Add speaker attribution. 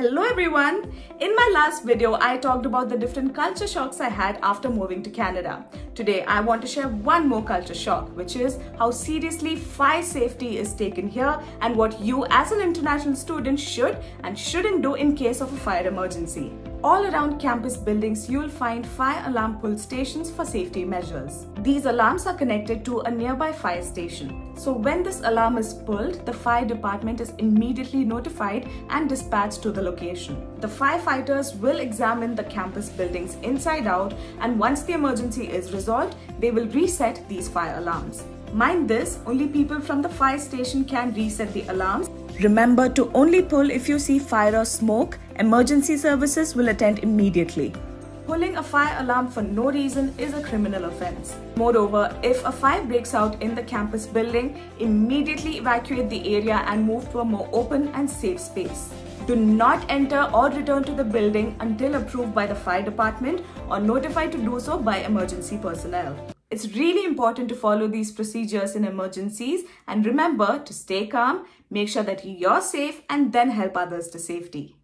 Speaker 1: Hello everyone! In my last video, I talked about the different culture shocks I had after moving to Canada. Today, I want to share one more culture shock, which is how seriously fire safety is taken here and what you as an international student should and shouldn't do in case of a fire emergency. All around campus buildings, you'll find fire alarm pull stations for safety measures. These alarms are connected to a nearby fire station. So when this alarm is pulled, the fire department is immediately notified and dispatched to the location. The firefighters will examine the campus buildings inside out and once the emergency is resolved, they will reset these fire alarms. Mind this, only people from the fire station can reset the alarms. Remember to only pull if you see fire or smoke Emergency services will attend immediately. Pulling a fire alarm for no reason is a criminal offense. Moreover, if a fire breaks out in the campus building, immediately evacuate the area and move to a more open and safe space. Do not enter or return to the building until approved by the fire department or notified to do so by emergency personnel. It's really important to follow these procedures in emergencies and remember to stay calm, make sure that you're safe and then help others to safety.